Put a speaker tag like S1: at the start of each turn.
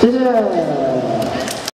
S1: 谢谢。